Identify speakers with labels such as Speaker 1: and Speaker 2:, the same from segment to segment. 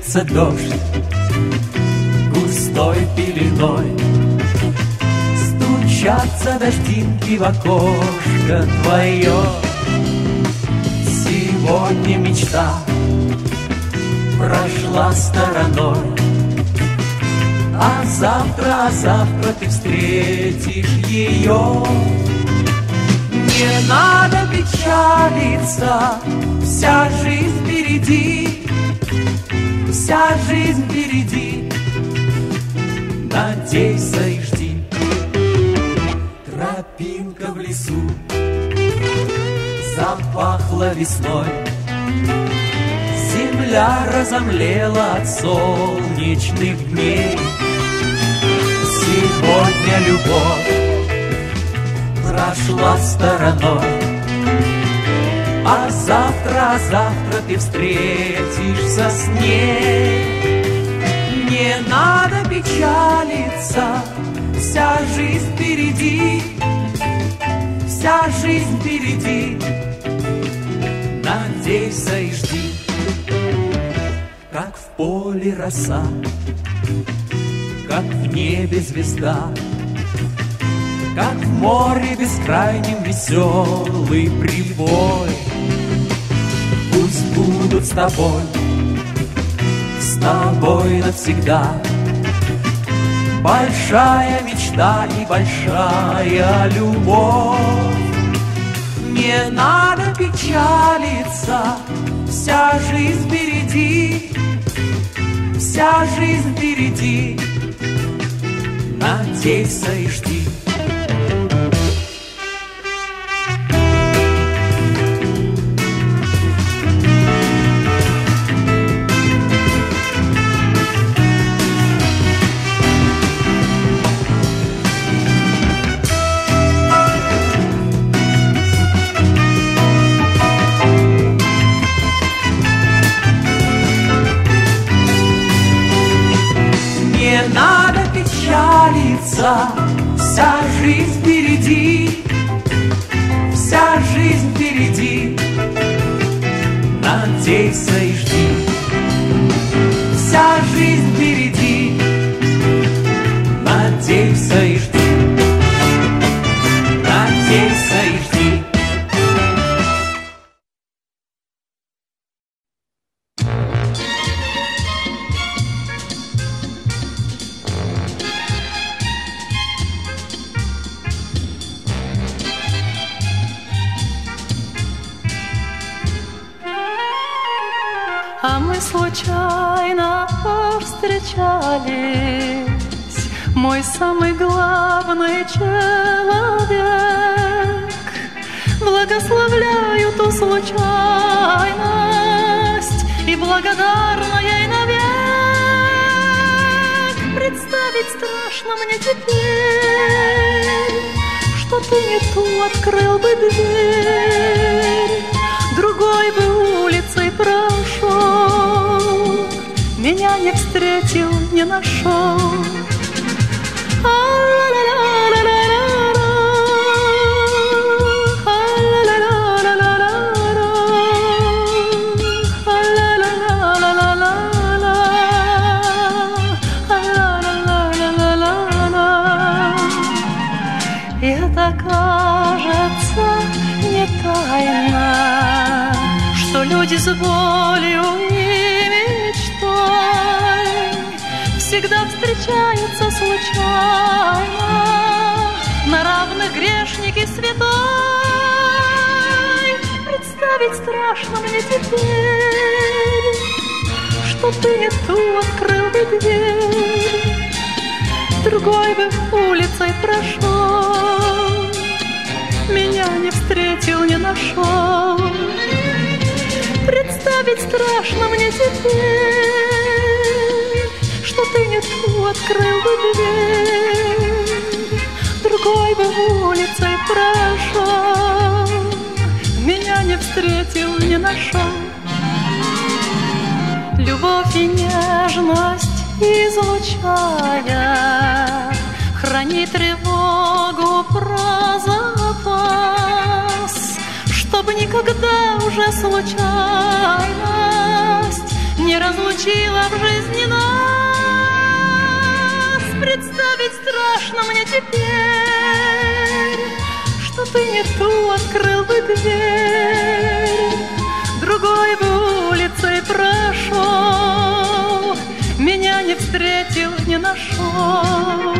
Speaker 1: Движется дождь густой пеленой. Стучатся дождинки в окошко твое. Сегодня мечта прошла стороной. А завтра, а завтра ты встретишь ее. Не надо печалиться, вся жизнь впереди Вся жизнь впереди. Надейся и жди. Тропинка в лесу. Запахла весной. Земля разомлела от солнечных дней. Сегодня любовь прошла стороной А завтра, завтра ты встретишься с ней. Не надо печалиться, вся жизнь впереди. Вся жизнь впереди. Надейся и жди Как в поле роса Как в небе звезда Как в море бескрайнем веселый прибой Пусть будут с тобой С тобой навсегда. Большая мечта и большая любовь. Не надо печалиться Вся жизнь впереди Вся жизнь впереди. Надейся и жди
Speaker 2: Ты не ту открыл бы дверь Другой бы улицей прошел Меня не встретил, не нашел встречаются случайно. На равных грешник и святой. Представить страшно мне теперь Что ты не ту открыл бы дверь. Другой бы улицей прошел, Меня не встретил, не нашел. Представить страшно мне теперь, Что ты не ту открыл бы дверь, Другой бы улицей прошел, Меня не встретил, не нашел. Любовь и нежность излучая, Храни тревогу про запас, Чтоб никогда уже случайность Не разлучила в жизни нас. Представить страшно мне теперь, что ты не ту открыл бы дверь, другой бы улицей прошел, меня не встретил, не нашел.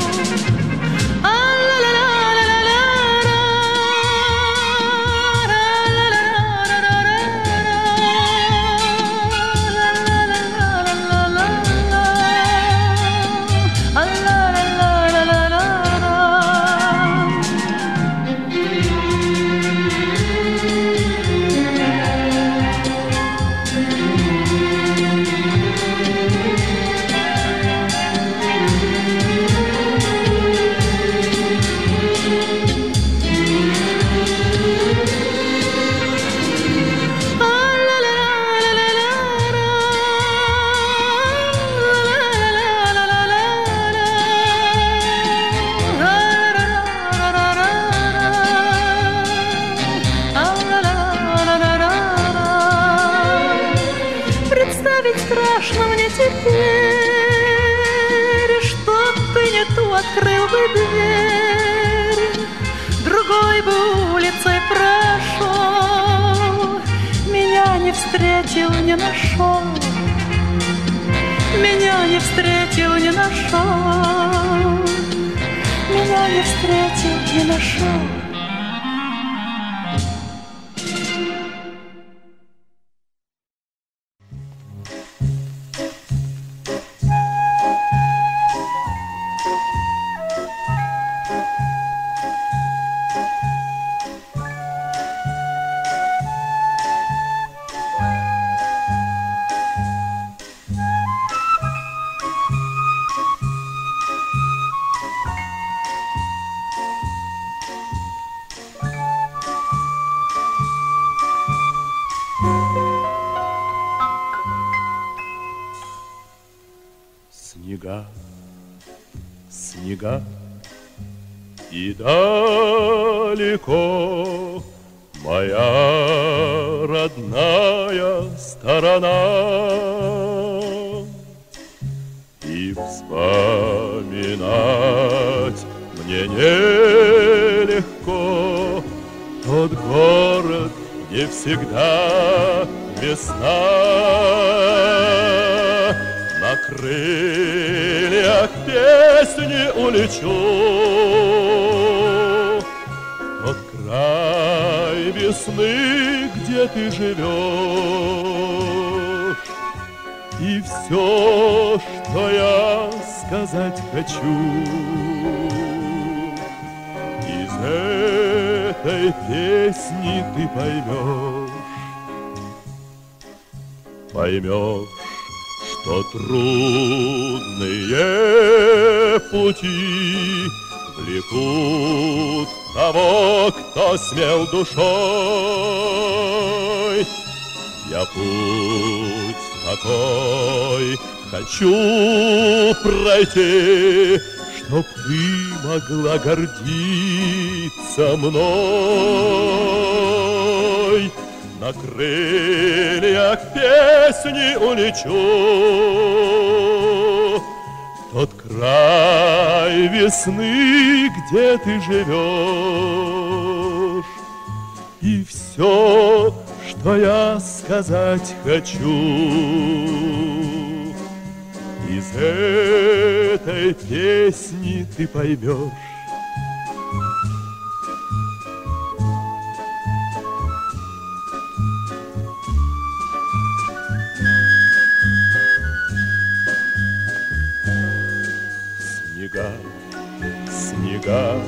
Speaker 2: Встретил, не
Speaker 3: душой. Я путь такой хочу пройти, Чтоб ты могла гордиться мной. На крыльях песни улечу Тот край весны, где ты живешь И все, что я сказать хочу. Из этой песни ты поймешь снега, снега,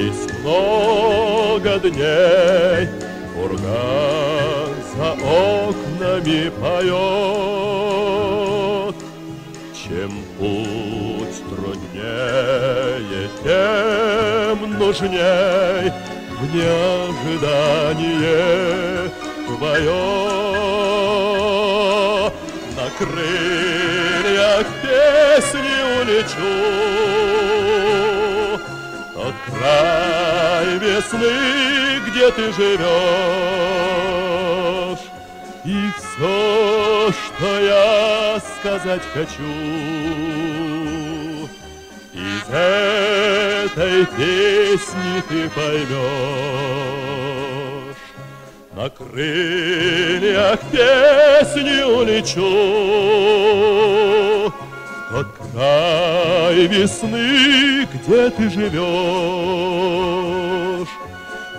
Speaker 3: здесь много дней, Бурга за окнами поет. Чем путь труднее, тем нужней мне ожидание твое. На крыльях песни улечу Тот край весны, где ты живешь И все, что
Speaker 4: я сказать хочу. Из этой песни ты поймешь, На крыльях песни улечу, Тот край весны, где ты живешь,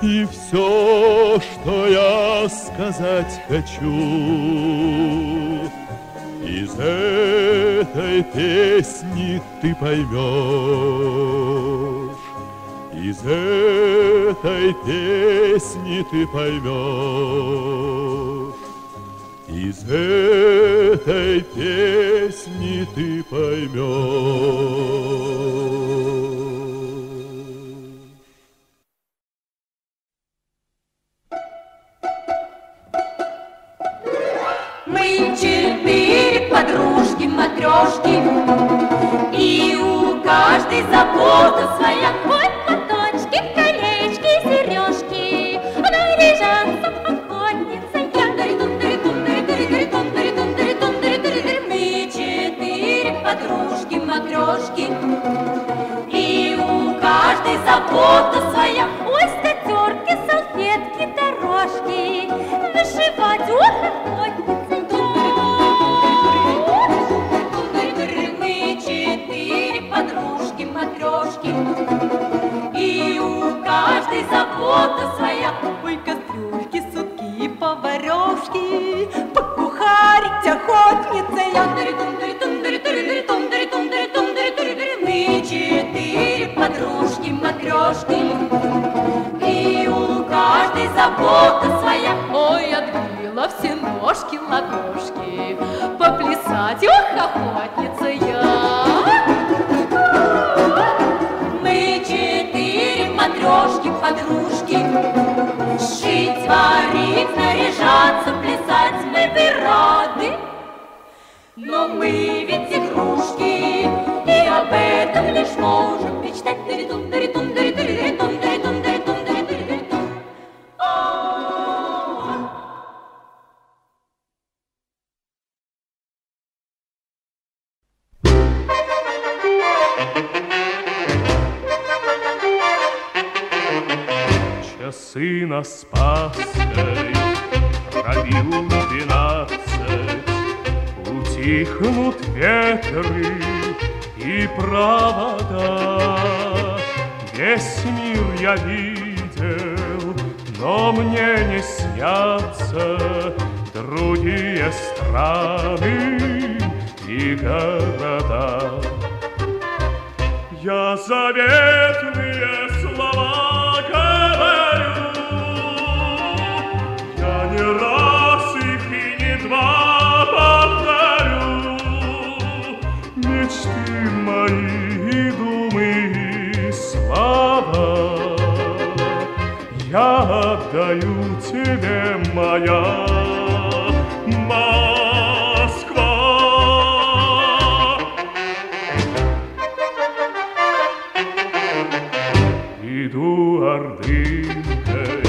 Speaker 4: И все, что я сказать хочу, из этой песни ты поймешь, Из этой песни ты поймешь, Из этой песни ты поймешь.
Speaker 5: Мы четыре подружки, матрешки, И у каждой забота своя.
Speaker 6: Вот
Speaker 5: забота своя.
Speaker 6: Ой, скатерки, салфетки, дорожки, вышивать ох, охотницей
Speaker 5: Мы четыре подружки, матрешки, И у каждой забота своя.
Speaker 2: Ой, кастрюльки, сутки поварешки, покухарить охотница я.
Speaker 5: Матрешки, И у каждой забота своя.
Speaker 2: Ой, отбила все ножки, ладошки, поплясать, ох, охотница я.
Speaker 5: Мы четыре матрешки, подружки, Шить, варить, наряжаться, плясать мы бы рады. Но мы ведь игрушки, и об этом лишь можем мечтать. Тыры-тун-тыры-тун-тыры-тун-тыры-тун-тыры-тун-тыры-тун-тыры-тун. О,
Speaker 4: Часы на Спасской пробьют двенадцать, Утихнут ветры и провода. Весь мир я видел, но мне не снятся Другие страны и города. Я заветные слова говорю, Я не раз их и не два мои думы и слова Я отдаю тебе, моя Москва. Иду ордынкой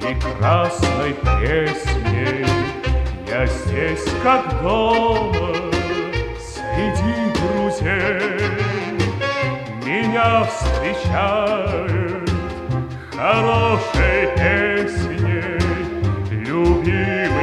Speaker 4: и красной песней, Я здесь как среди друзей. Меня встречают хорошей песней Любимый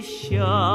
Speaker 7: Krishna.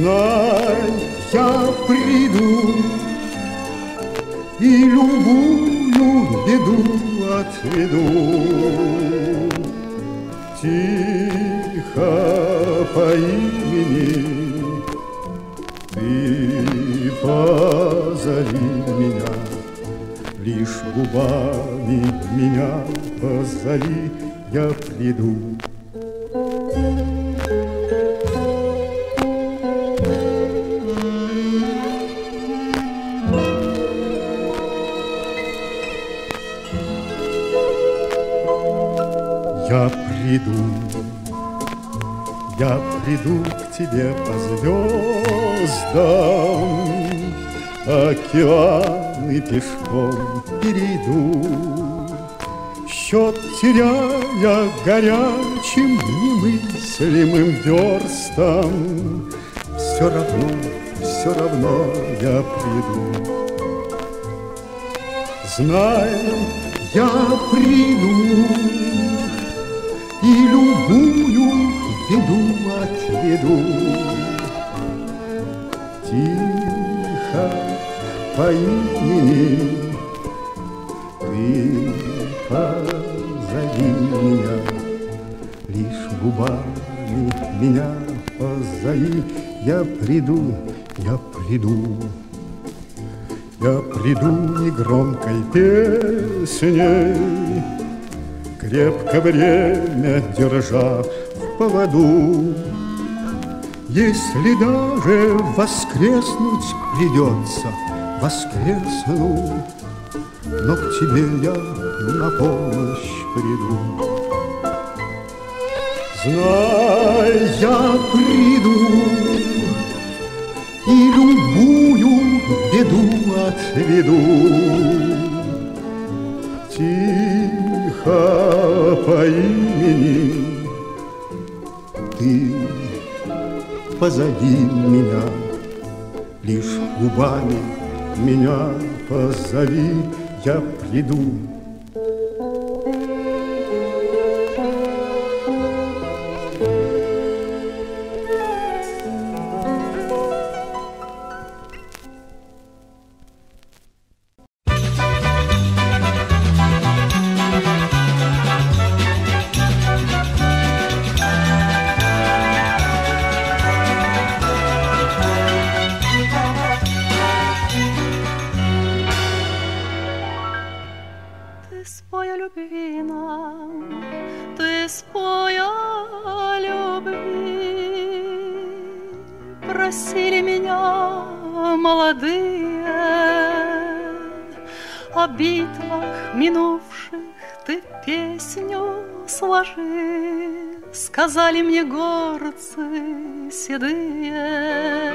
Speaker 7: Знай, я приду и любую беду отведу. Тихо по имени ты позови меня, лишь губами меня позови, я приду. Приду, я приду к тебе по звездам, Океаны пешком перейду, Счет теряя горячим немыслимым верстам, Все равно, все равно я приду. Знаю, я приду и любую беду отведу. Тихо по имени ты позови меня, лишь губами меня позови, я приду, я приду. Я приду негромкой песней, Крепко время держа в поводу. Если даже воскреснуть придется, воскресну, Но к тебе я на помощь приду. Знай, я приду и любую беду отведу. Тихо по имени ты позови меня, Лишь губами меня позови, я приду.
Speaker 2: Сказали мне горцы седые,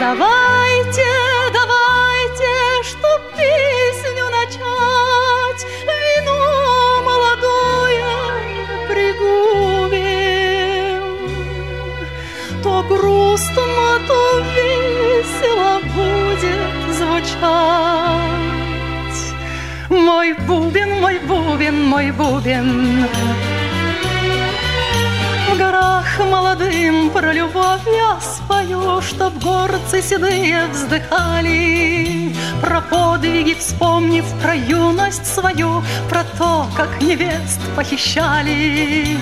Speaker 2: давайте, давайте, чтоб песню начать, вино молодое пригубим. То грустно, то весело будет звучать. Мой бубен, мой бубен, мой бубен, молодым про любовь я спою, Чтоб горцы седые вздыхали, Про подвиги вспомнив, про юность свою, Про то, как невест похищали.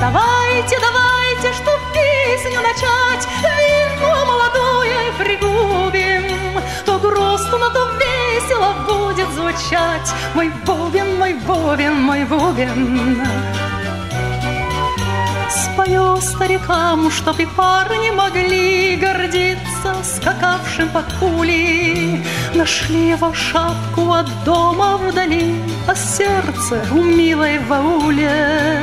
Speaker 2: Давайте, давайте, чтоб песню начать, Вино молодое пригубим, То грустно, то весело будет звучать. Мой бубен, мой бубен, мой бубен. Старикам, чтоб и парни могли гордиться скакавшим под пули. Нашли его шапку от дома вдали, а сердце у милой в ауле.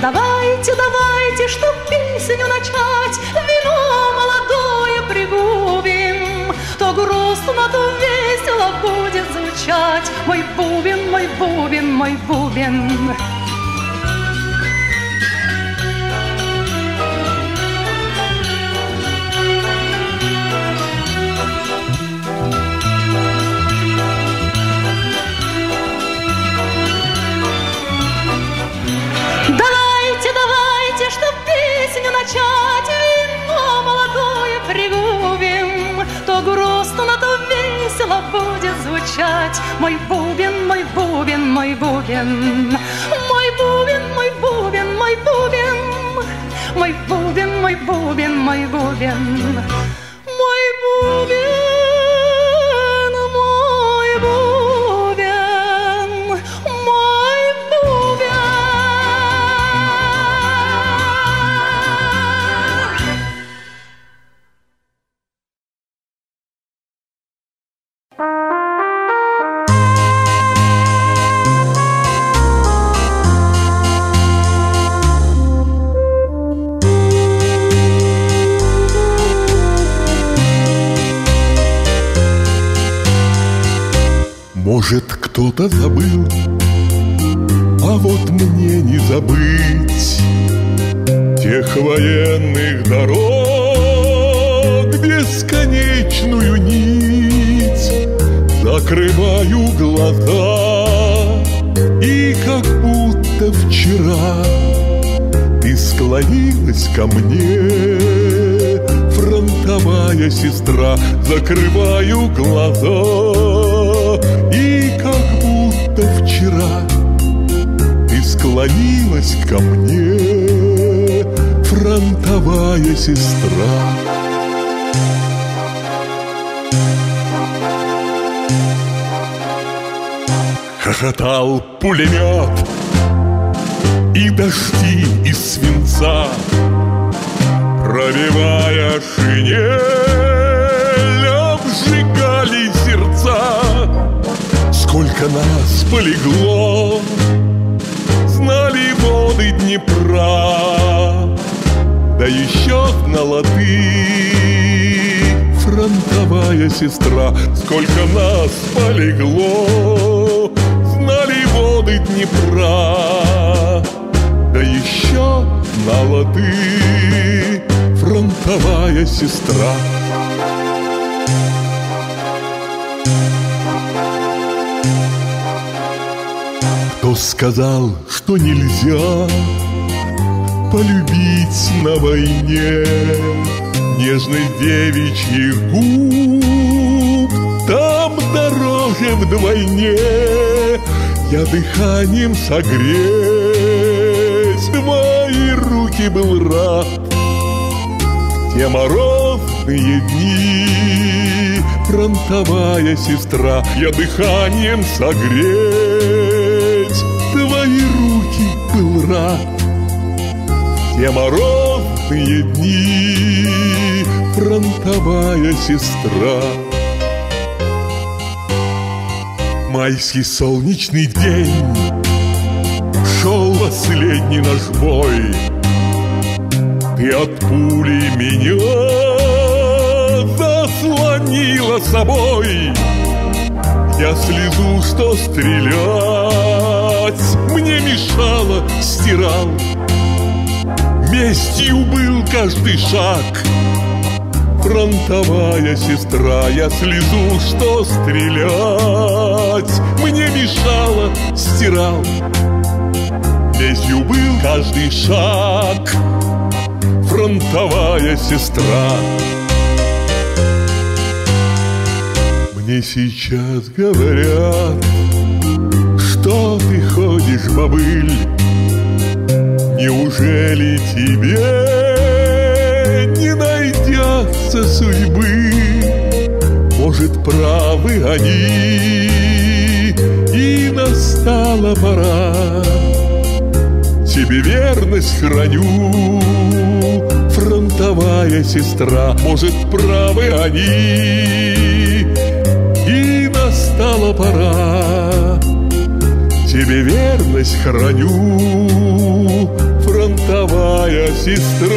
Speaker 2: Давайте, давайте, чтоб песню начать, вино молодое пригубим. То грустно, то весело будет звучать. Мой бубен, мой бубен, мой бубен. кричать Мой бубен, мой бубен, мой бубен Мой бубен, мой бубен, мой бубен Мой бубен, мой бубен, мой бубен
Speaker 8: Может, кто-то забыл, а вот мне не забыть Тех военных дорог. Бесконечную нить Закрываю глаза и как будто вчера Ты склонилась ко мне, фронтовая сестра Закрываю глаза вчера Ты склонилась ко мне фронтовая сестра. Хохотал пулемет И дожди из свинца Пробивая шинель Сколько нас полегло. Знали воды Днепра Да еще на лады. Фронтовая сестра Сколько нас полегло. Знали воды Днепра Да еще на лады. Фронтовая сестра Кто сказал, что нельзя полюбить на войне Нежных девичьих губ. Там дороже вдвойне Я дыханием согреть Твои руки был рад те морозные дни. Фронтовая сестра Я дыханием согреть В те морозные дни Фронтовая сестра. Майский солнечный день Шел последний наш бой. Ты от пули меня Заслонила собой. Я слезу, что стрелять Мне мешало, стирал. Местью был каждый шаг Фронтовая сестра, я слезу, что стрелять Мне мешало, стирал. Местью был каждый шаг Фронтовая сестра. Мне сейчас говорят Что ты ходишь, бобыль Неужели тебе не найдется судьбы? Может, правы они, и настала пора. Тебе верность храню, фронтовая сестра. Может, правы они, и настала пора. Тебе верность храню, фронтовая сестра.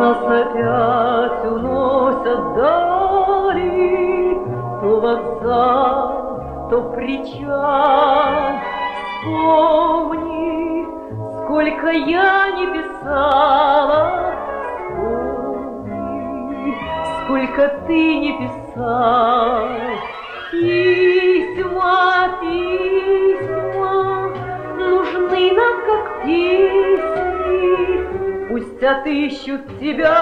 Speaker 9: Нас тебя,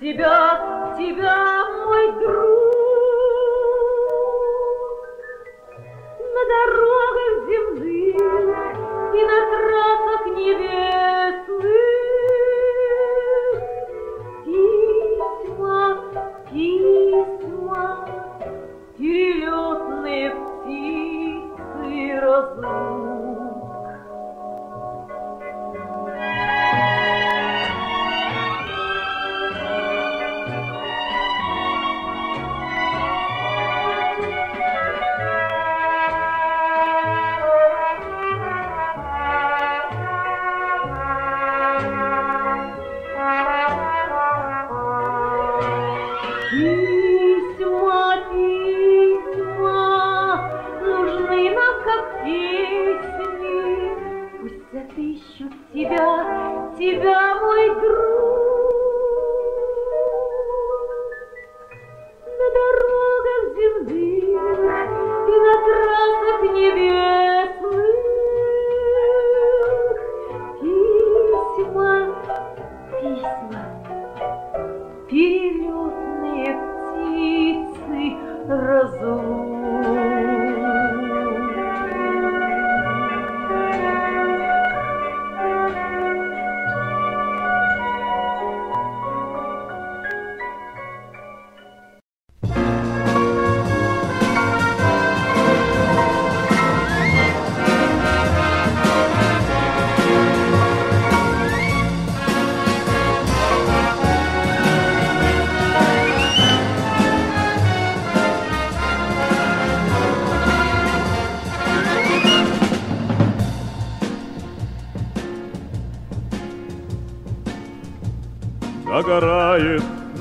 Speaker 9: тебя, тебя, мой друг. На дорогах земных и на трассах небесных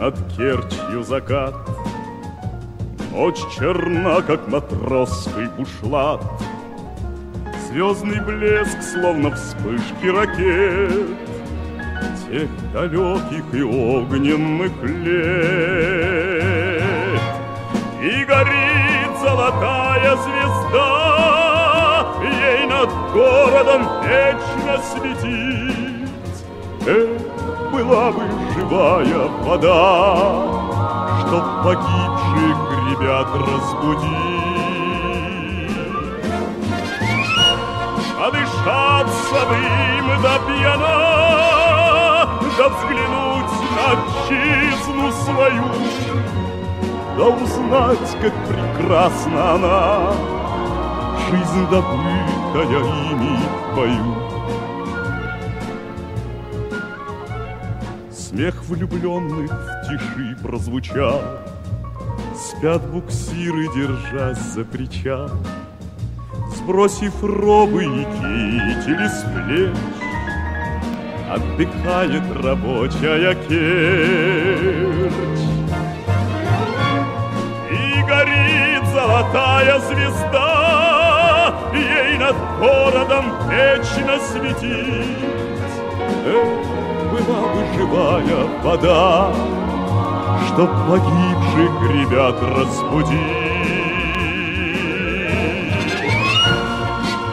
Speaker 4: над Керчью закат. Ночь черна, как матросский бушлат. Звездный блеск, словно вспышки ракет. Тех далеких и огненных лет. И горит золотая звезда. Ей над городом вечно светить Эх, была бы живая вода, Чтоб погибших ребят разбудить. Надышаться бы им до пьяна, Да взглянуть на отчизну свою, Да узнать, как прекрасна она, Жизнь добытая ими бою. Смех влюбленных в тиши прозвучал, Спят буксиры, держась за причал. Сбросив робы и кители с плеч, Отдыхает рабочая керчь. И горит золотая звезда, Ей над городом вечно светить. Была бы живая вода, Чтоб погибших ребят разбудить.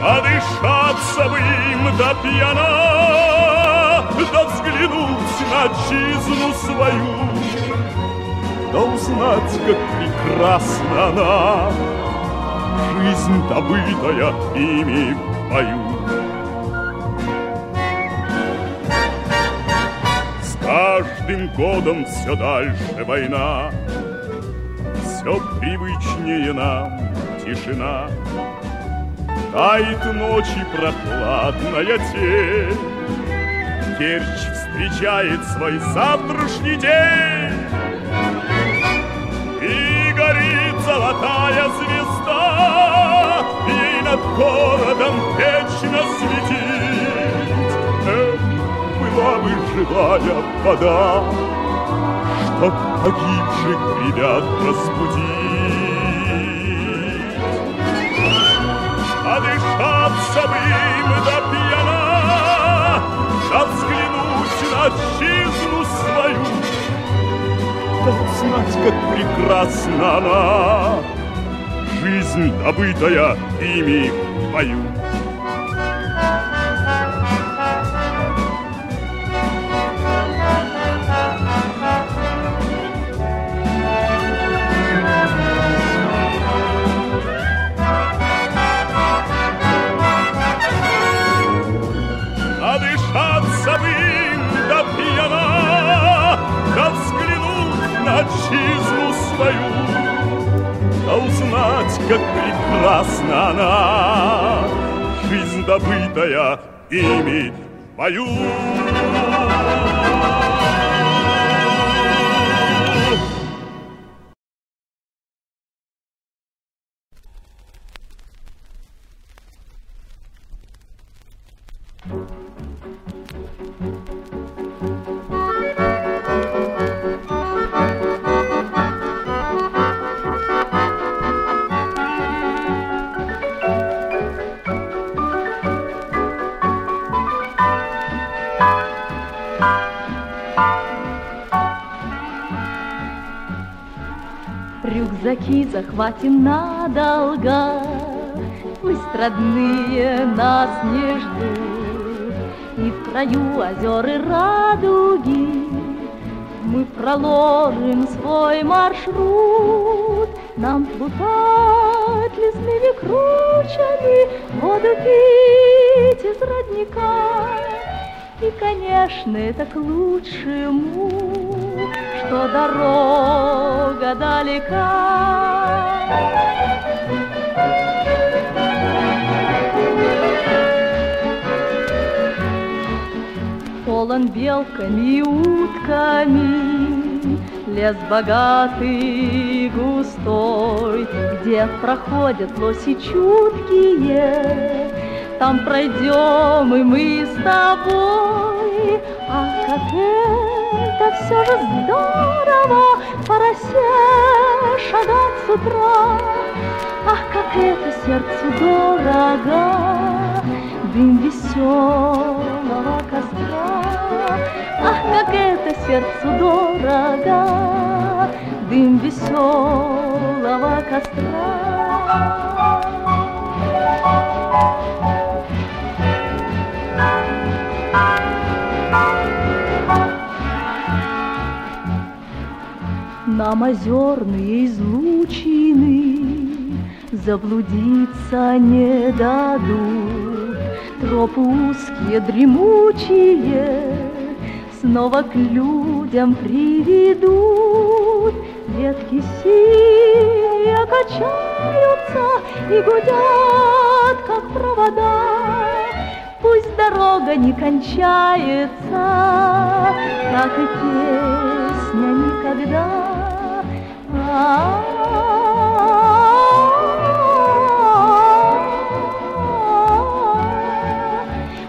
Speaker 4: Подышаться бы им до пьяна, Да взглянуть на отчизну свою, Да узнать, как прекрасна она, Жизнь, добытая ими в бою. Каждым годом все дальше война, Все привычнее нам тишина. Тает ночи прохладная тень, Керчь встречает свой завтрашний день. И горит золотая звезда, Ей над городом вечно светить. Живая вода, Чтоб погибших ребят разбудить. А дышаться бы им до пьяна, Да взглянуть на отчизну свою, Да узнать, как прекрасна она, Жизнь, добытая ими в бою. Как прекрасна она, Жизнь, добытая ими в
Speaker 10: захватим надолго, Пусть родные нас не ждут, И в краю озер и радуги Мы проложим свой маршрут. Нам плутать лесными кручами, Воду пить из родника. И, конечно, это к лучшему, Что дорога далека. полон белками и утками, Лес богатый густой, Где проходят лоси чуткие, Там пройдем и мы с тобой. Как это все же здорово По росе шагать с утра, Ах, как это сердцу дорого, Дым веселого костра. Ах, как это сердцу дорого, Дым веселого костра. Нам озерные излучины Заблудиться не дадут. Тропы узкие, дремучие Снова к людям приведут. Ветки синие качаются И гудят, как провода. Пусть дорога не кончается, Как и песня никогда.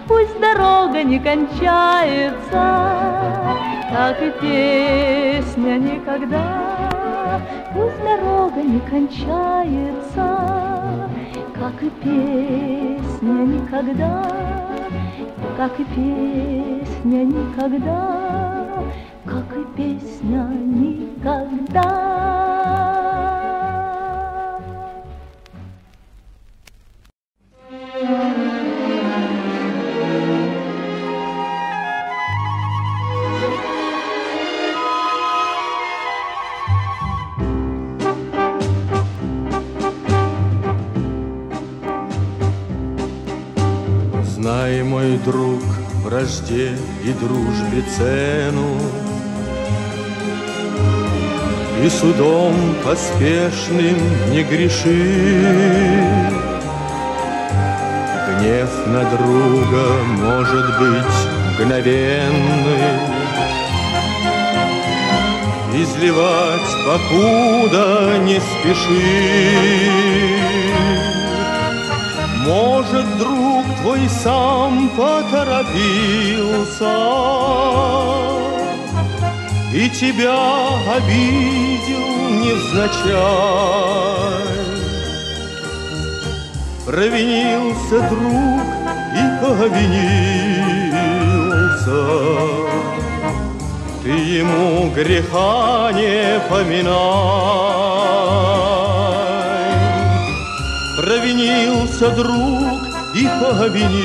Speaker 10: Пусть дорога не кончается, Как и песня никогда. Пусть дорога не кончается, Как и песня никогда, Как и песня никогда, Как и песня никогда.
Speaker 7: Вражде и дружбе цену, И судом поспешным не греши. Гнев на друга может быть мгновенный, Изливать покуда не спеши. Может, друг твой сам поторопился И тебя обидел невзначай. Провинился друг и повинился, Ты ему греха не поминай. Провинился друг и повинился,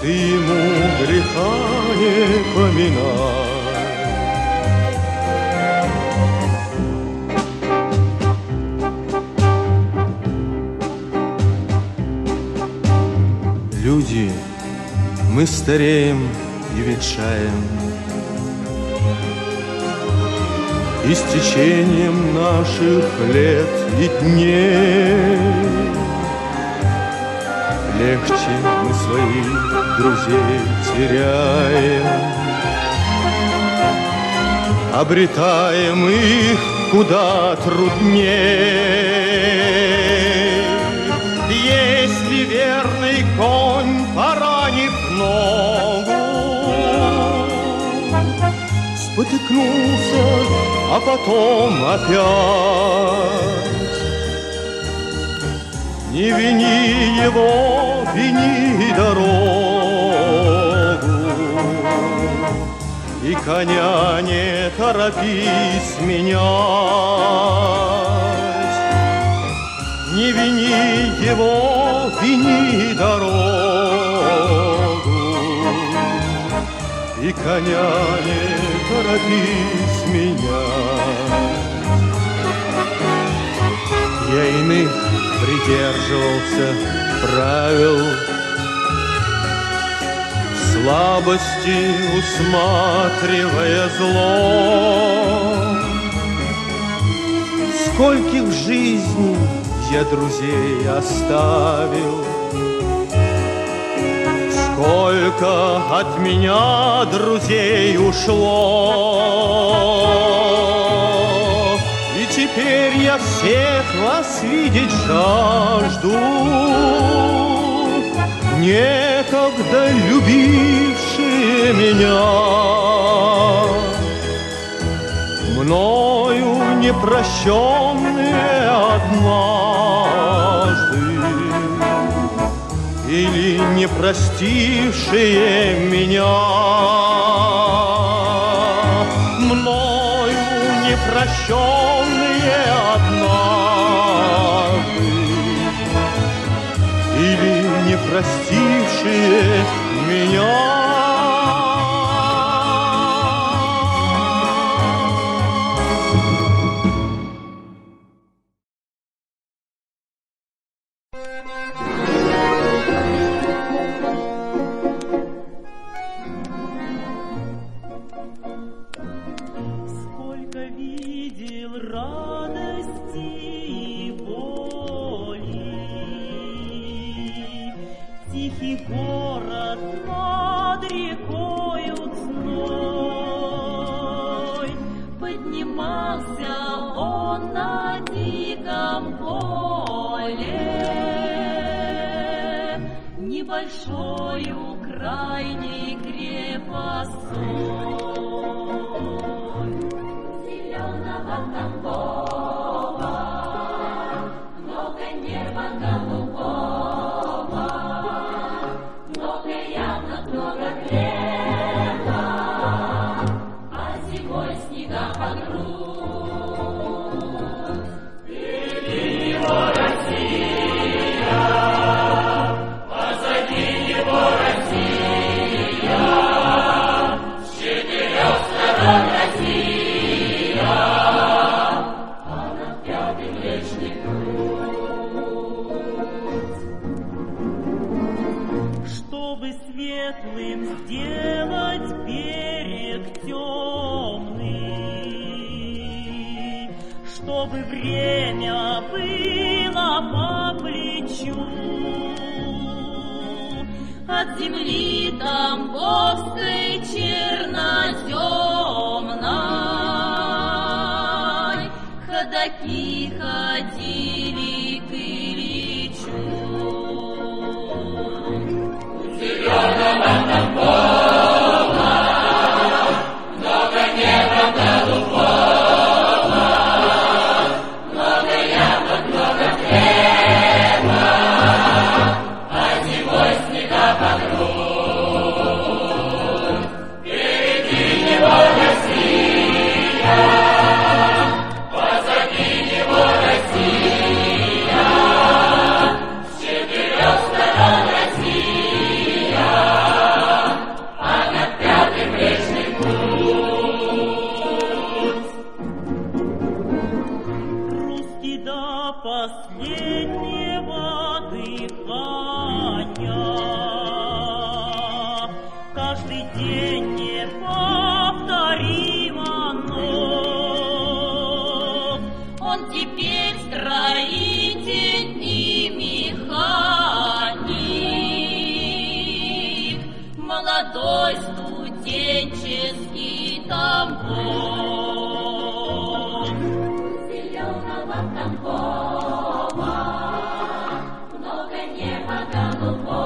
Speaker 7: Ты ему греха не поминай. Люди, мы стареем и ветшаем, И с течением наших лет и дней Легче мы своих друзей теряем, Обретаем их куда труднее. Спотыкнулся, а потом опять. Не вини его, вини дорогу, И коня не торопись менять. Не вини его, вини дорогу И коня не торопись менять Я иных придерживался правил. Слабости усматривая зло. Скольких в жизни я друзей оставил, Сколько от меня друзей ушло. И теперь я всех вас видеть жажду, некогда любившие меня. Мною непрощенные однажды Или не простившие меня. Мною непрощенные однажды или не простившие меня.
Speaker 11: Чтобы светлым сделать берег темный, чтобы время было по плечу. От земли тамбовской черноземной ходаки
Speaker 12: Lord. الله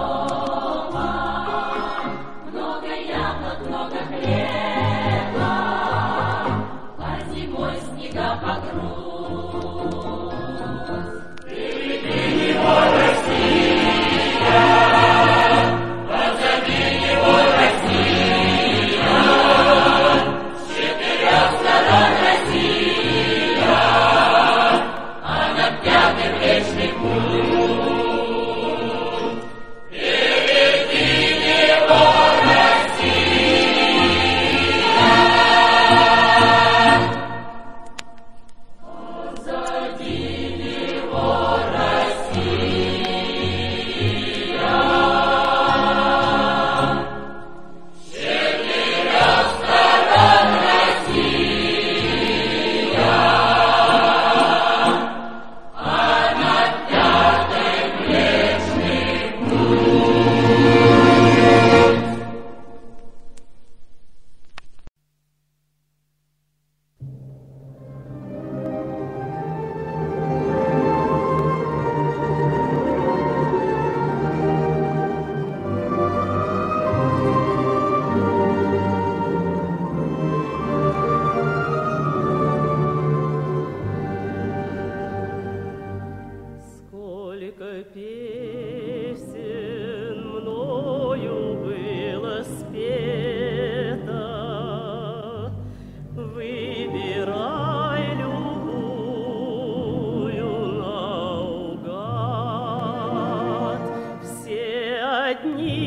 Speaker 12: me.